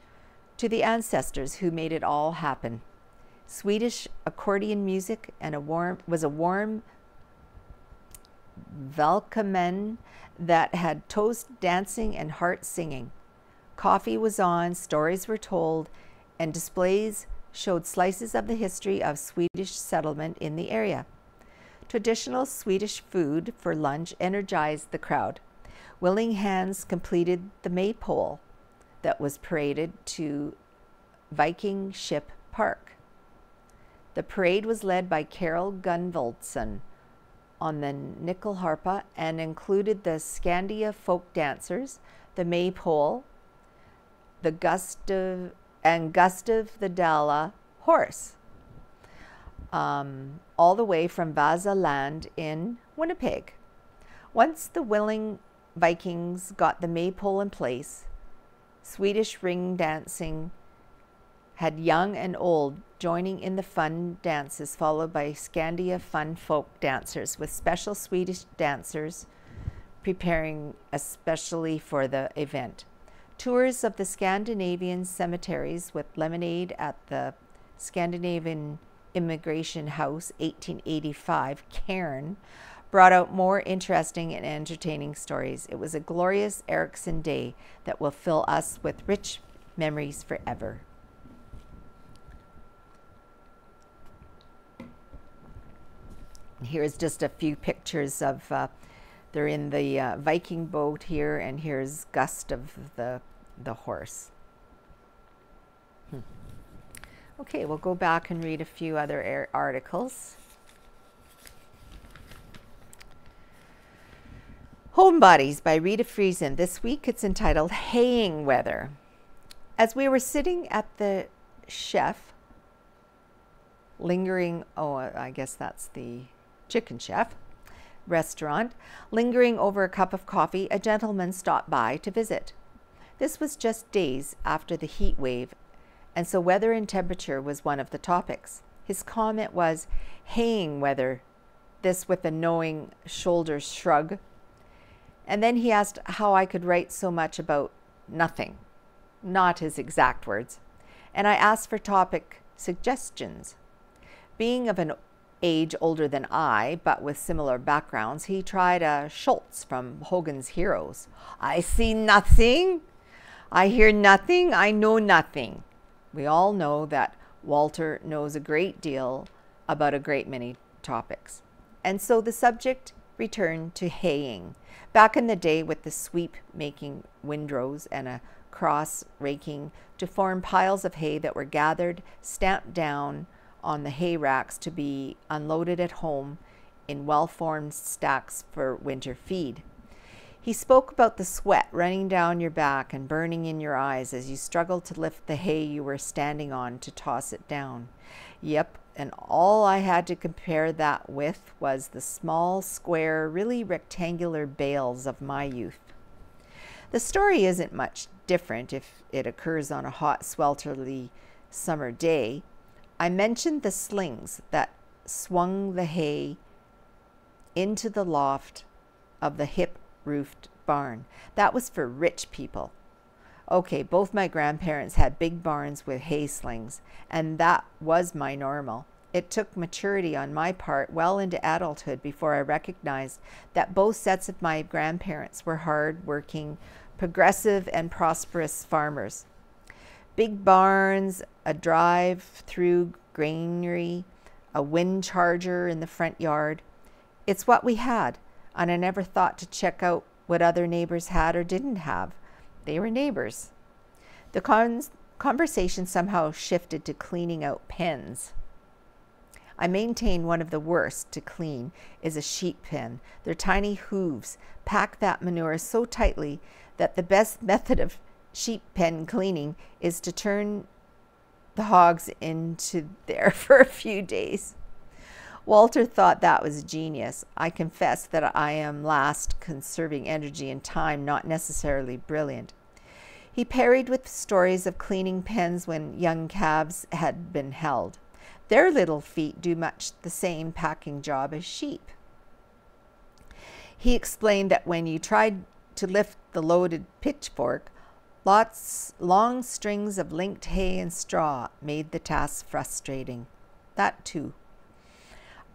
to the ancestors who made it all happen. Swedish accordion music and a warm was a warm Velkommen that had toast dancing and heart singing. Coffee was on, stories were told, and displays showed slices of the history of Swedish settlement in the area. Traditional Swedish food for lunch energized the crowd. Willing hands completed the maypole that was paraded to Viking Ship Park. The parade was led by Carol Gunvaldsson on the nyckelharpa and included the Skandia folk dancers, the maypole, the Gustav and Gustav the Dala horse, um, all the way from Vasa land in Winnipeg. Once the willing Vikings got the maypole in place, Swedish ring dancing had young and old joining in the fun dances, followed by Skandia fun folk dancers with special Swedish dancers preparing especially for the event. Tours of the Scandinavian cemeteries with lemonade at the Scandinavian Immigration House 1885, Cairn, brought out more interesting and entertaining stories. It was a glorious Erickson day that will fill us with rich memories forever. Here's just a few pictures of uh, they're in the uh, Viking boat here, and here's Gustav the, the horse. Hmm. Okay, we'll go back and read a few other articles. Homebodies by Rita Friesen. This week it's entitled Haying Weather. As we were sitting at the chef, lingering, oh, I guess that's the chicken chef, restaurant, lingering over a cup of coffee, a gentleman stopped by to visit. This was just days after the heat wave, and so weather and temperature was one of the topics. His comment was haying weather, this with a knowing shoulder shrug. And then he asked how I could write so much about nothing, not his exact words. And I asked for topic suggestions. Being of an age older than I, but with similar backgrounds, he tried a Schultz from Hogan's Heroes. I see nothing. I hear nothing. I know nothing. We all know that Walter knows a great deal about a great many topics. And so the subject returned to haying. Back in the day with the sweep making windrows and a cross raking to form piles of hay that were gathered, stamped down, on the hay racks to be unloaded at home in well formed stacks for winter feed. He spoke about the sweat running down your back and burning in your eyes as you struggled to lift the hay you were standing on to toss it down. Yep, and all I had to compare that with was the small, square, really rectangular bales of my youth. The story isn't much different if it occurs on a hot, swelterly summer day. I mentioned the slings that swung the hay into the loft of the hip roofed barn. That was for rich people. Okay, both my grandparents had big barns with hay slings, and that was my normal. It took maturity on my part well into adulthood before I recognized that both sets of my grandparents were hard working, progressive, and prosperous farmers big barns, a drive through granary, a wind charger in the front yard. It's what we had, and I never thought to check out what other neighbors had or didn't have. They were neighbors. The con- conversation somehow shifted to cleaning out pens. I maintain one of the worst to clean is a sheep pen. Their tiny hooves pack that manure so tightly that the best [LAUGHS] method of sheep pen cleaning is to turn the hogs into there [LAUGHS] for a few days. Walter thought that was genius. I confess that I am last conserving energy and time, not necessarily brilliant. He parried with stories of cleaning pens when young calves had been held. Their little feet do much the same packing job as sheep. He explained that when you tried to lift the loaded pitchfork, Lots, long strings of linked hay and straw made the task frustrating. That too.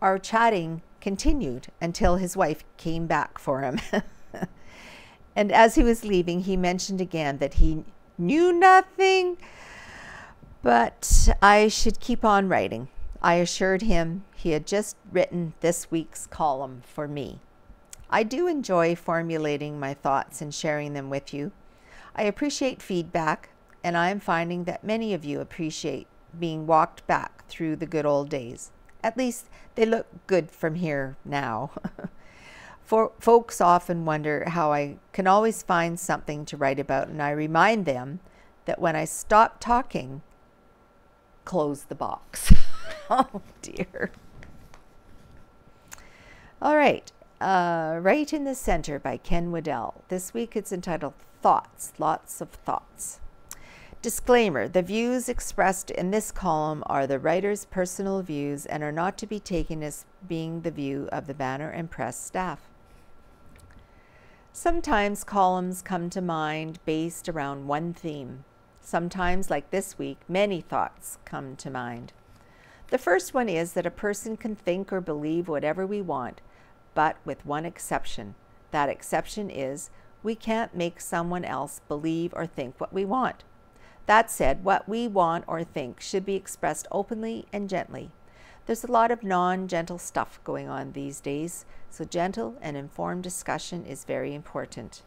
Our chatting continued until his wife came back for him. [LAUGHS] and as he was leaving, he mentioned again that he knew nothing, but I should keep on writing. I assured him he had just written this week's column for me. I do enjoy formulating my thoughts and sharing them with you. I appreciate feedback, and I am finding that many of you appreciate being walked back through the good old days. At least they look good from here now. [LAUGHS] For folks often wonder how I can always find something to write about, and I remind them that when I stop talking, close the box. [LAUGHS] oh dear. All right, uh, Right in the Center by Ken Waddell. This week it's entitled Thoughts, Lots of Thoughts. Disclaimer The views expressed in this column are the writer's personal views and are not to be taken as being the view of the Banner and Press staff. Sometimes columns come to mind based around one theme. Sometimes, like this week, many thoughts come to mind. The first one is that a person can think or believe whatever we want, but with one exception. That exception is we can't make someone else believe or think what we want. That said, what we want or think should be expressed openly and gently. There's a lot of non gentle stuff going on these days, so gentle and informed discussion is very important.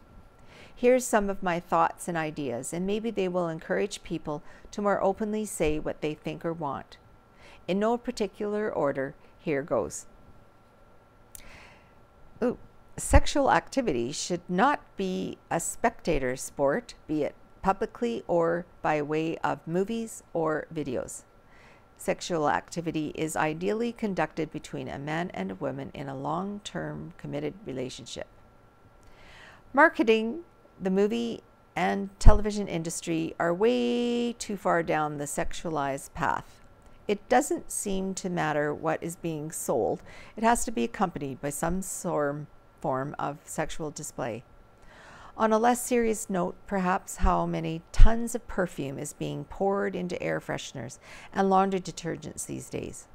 Here's some of my thoughts and ideas, and maybe they will encourage people to more openly say what they think or want. In no particular order, here goes. Ooh, sexual activity should not be a spectator sport, be it publicly or by way of movies or videos. Sexual activity is ideally conducted between a man and a woman in a long term committed relationship. Marketing, the movie, and television industry are way too far down the sexualized path. It doesn't seem to matter what is being sold, it has to be accompanied by some form of sexual display. On a less serious note, perhaps how many tons of perfume is being poured into air fresheners and laundry detergents these days.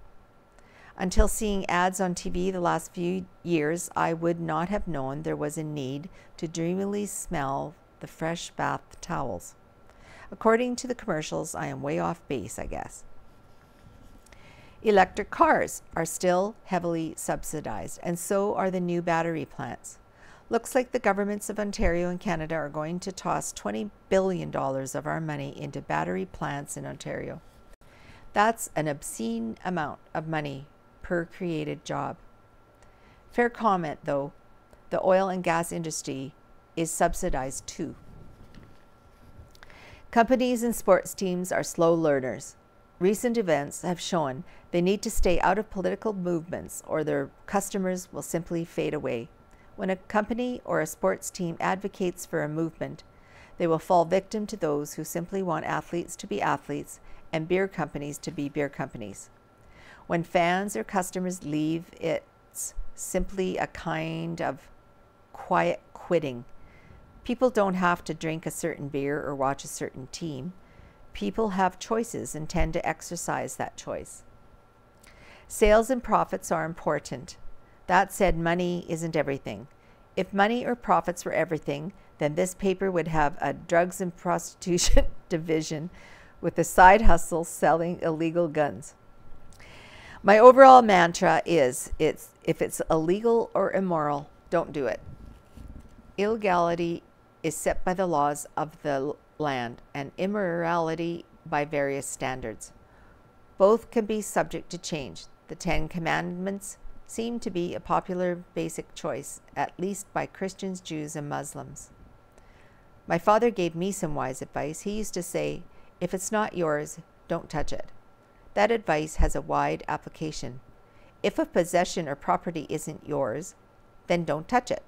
Until seeing ads on TV the last few years, I would not have known there was a need to dreamily smell the fresh bath towels. According to the commercials, I am way off base, I guess. Electric cars are still heavily subsidized, and so are the new battery plants. Looks like the governments of Ontario and Canada are going to toss $20 billion of our money into battery plants in Ontario. That's an obscene amount of money per created job. Fair comment, though, the oil and gas industry is subsidized too. Companies and sports teams are slow learners. Recent events have shown they need to stay out of political movements or their customers will simply fade away. When a company or a sports team advocates for a movement, they will fall victim to those who simply want athletes to be athletes and beer companies to be beer companies. When fans or customers leave, it's simply a kind of quiet quitting. People don't have to drink a certain beer or watch a certain team. People have choices and tend to exercise that choice. Sales and profits are important. That said, money isn't everything. If money or profits were everything, then this paper would have a drugs and prostitution [LAUGHS] division with a side hustle selling illegal guns. My overall mantra is it's if it's illegal or immoral, don't do it. Illegality is set by the laws of the land and immorality by various standards. Both can be subject to change. The Ten Commandments seem to be a popular basic choice, at least by Christians, Jews, and Muslims. My father gave me some wise advice. He used to say, If it's not yours, don't touch it. That advice has a wide application. If a possession or property isn't yours, then don't touch it.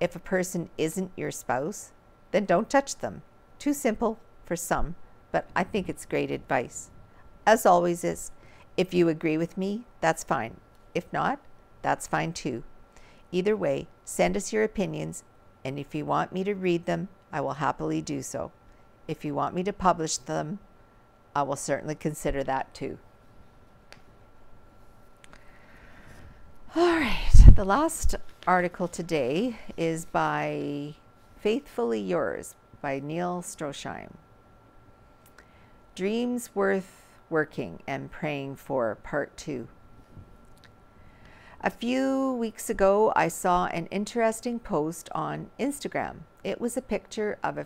If a person isn't your spouse, then don't touch them. Too simple for some, but I think it's great advice. As always is, if you agree with me, that's fine. If not, that's fine too. Either way, send us your opinions, and if you want me to read them, I will happily do so. If you want me to publish them, I will certainly consider that too. All right, the last article today is by Faithfully Yours by Neil Strohschein. Dreams Worth Working and Praying for, Part 2. A few weeks ago, I saw an interesting post on Instagram. It was a picture of a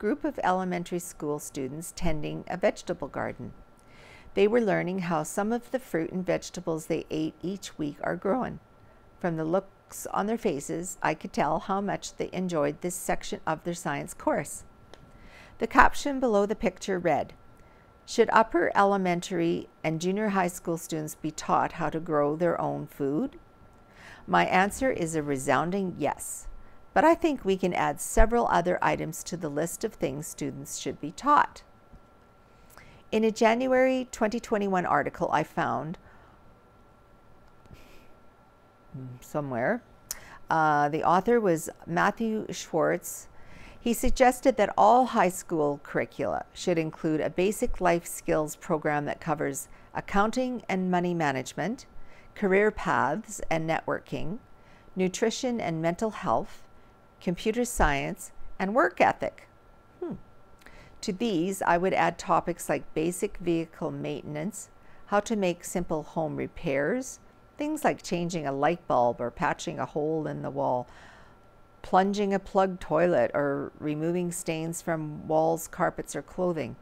group of elementary school students tending a vegetable garden. They were learning how some of the fruit and vegetables they ate each week are grown. From the looks on their faces, I could tell how much they enjoyed this section of their science course. The caption below the picture read, Should upper elementary and junior high school students be taught how to grow their own food? My answer is a resounding yes but I think we can add several other items to the list of things students should be taught. In a January 2021 article I found somewhere, uh, the author was Matthew Schwartz. He suggested that all high school curricula should include a basic life skills program that covers accounting and money management, career paths and networking, nutrition and mental health, computer science, and work ethic. Hmm. To these, I would add topics like basic vehicle maintenance, how to make simple home repairs, things like changing a light bulb or patching a hole in the wall, plunging a plugged toilet, or removing stains from walls, carpets, or clothing.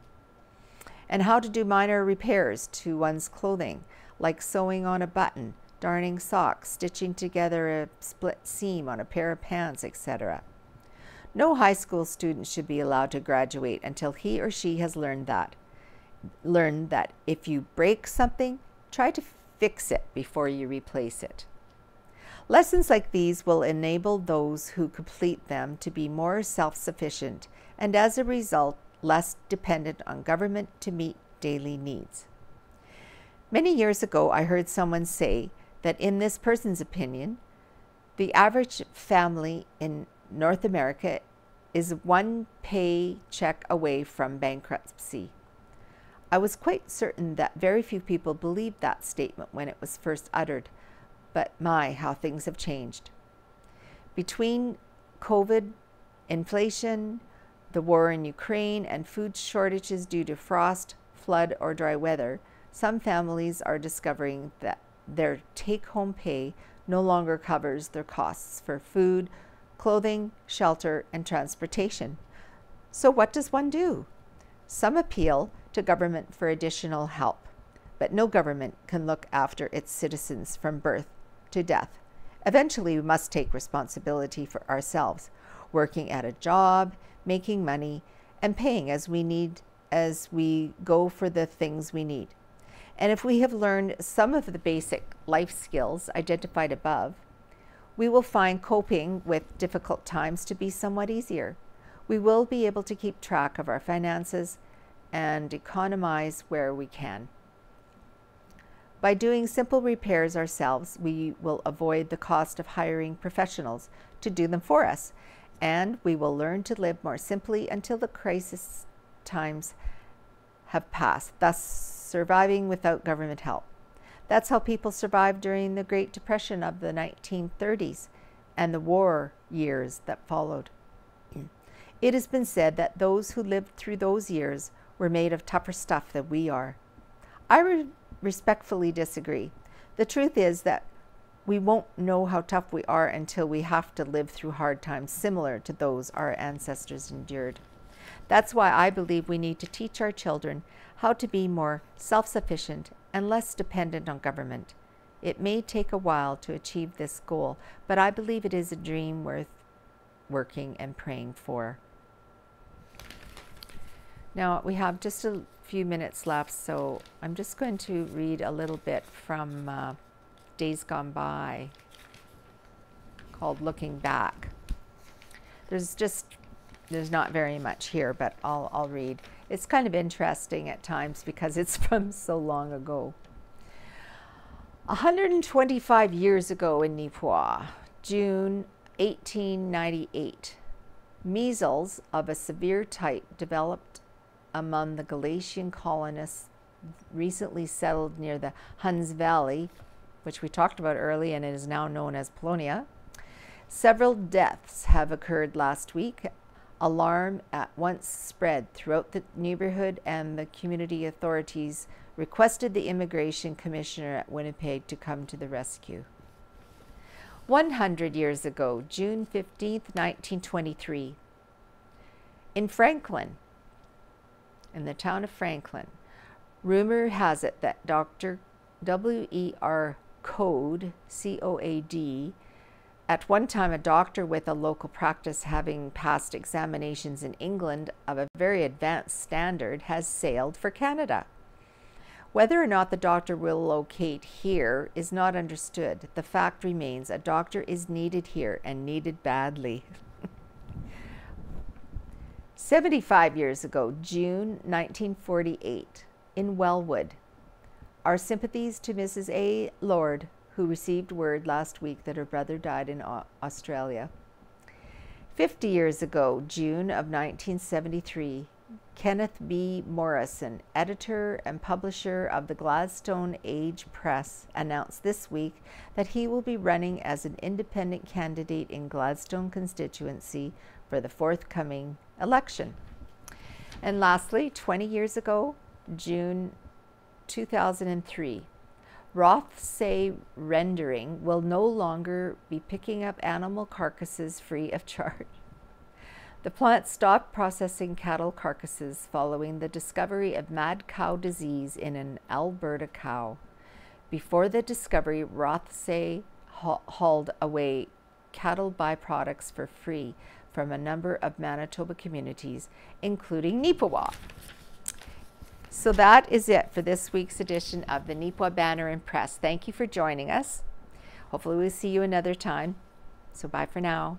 And how to do minor repairs to one's clothing, like sewing on a button, darning socks, stitching together a split seam on a pair of pants, etc. No high school student should be allowed to graduate until he or she has learned that. Learn that if you break something, try to fix it before you replace it. Lessons like these will enable those who complete them to be more self sufficient and, as a result, less dependent on government to meet daily needs. Many years ago, I heard someone say that in this person's opinion, the average family in North America is one paycheck away from bankruptcy. I was quite certain that very few people believed that statement when it was first uttered, but my, how things have changed. Between COVID, inflation, the war in Ukraine, and food shortages due to frost, flood, or dry weather, some families are discovering that their take home pay no longer covers their costs for food, clothing, shelter, and transportation. So, what does one do? Some appeal to government for additional help, but no government can look after its citizens from birth to death. Eventually, we must take responsibility for ourselves, working at a job, making money, and paying as we need as we go for the things we need. And if we have learned some of the basic life skills identified above, we will find coping with difficult times to be somewhat easier. We will be able to keep track of our finances and economize where we can. By doing simple repairs ourselves, we will avoid the cost of hiring professionals to do them for us, and we will learn to live more simply until the crisis times have passed, thus surviving without government help. That's how people survived during the Great Depression of the 1930s and the war years that followed. It has been said that those who lived through those years were made of tougher stuff than we are. I re- respectfully disagree. The truth is that we won't know how tough we are until we have to live through hard times similar to those our ancestors endured. That's why I believe we need to teach our children how to be more self sufficient and less dependent on government. It may take a while to achieve this goal, but I believe it is a dream worth working and praying for. Now, we have just a few minutes left, so I'm just going to read a little bit from uh, Days Gone By called Looking Back. There's just there's not very much here, but I'll, I'll read. It's kind of interesting at times because it's [LAUGHS] from so long ago. 125 years ago in Neepawa, June 1898, measles of a severe type developed among the Galician colonists recently settled near the Huns Valley, which we talked about early and it is now known as Polonia. Several deaths have occurred last week Alarm at once spread throughout the neighborhood, and the community authorities requested the immigration commissioner at Winnipeg to come to the rescue. 100 years ago, June 15, 1923, in Franklin, in the town of Franklin, rumor has it that Dr. W.E.R. Coad, C O A D, at one time, a doctor with a local practice having passed examinations in England of a very advanced standard has sailed for Canada. Whether or not the doctor will locate here is not understood. The fact remains a doctor is needed here and needed badly. [LAUGHS] 75 years ago, June 1948, in Wellwood, our sympathies to Mrs. A. Lord, who received word last week that her brother died in Australia. 50 years ago, June of 1973, Kenneth B. Morrison, editor and publisher of the Gladstone Age Press, announced this week that he will be running as an independent candidate in Gladstone constituency for the forthcoming election. And lastly, 20 years ago, June 2003, Rothsay Rendering will no longer be picking up animal carcasses free of charge. The plant stopped processing cattle carcasses following the discovery of mad cow disease in an Alberta cow. Before the discovery, Rothsay hauled away cattle byproducts for free from a number of Manitoba communities, including Neepawa. So that is it for this week's edition of the Neepawa Banner and Press. Thank you for joining us. Hopefully we'll see you another time. So bye for now.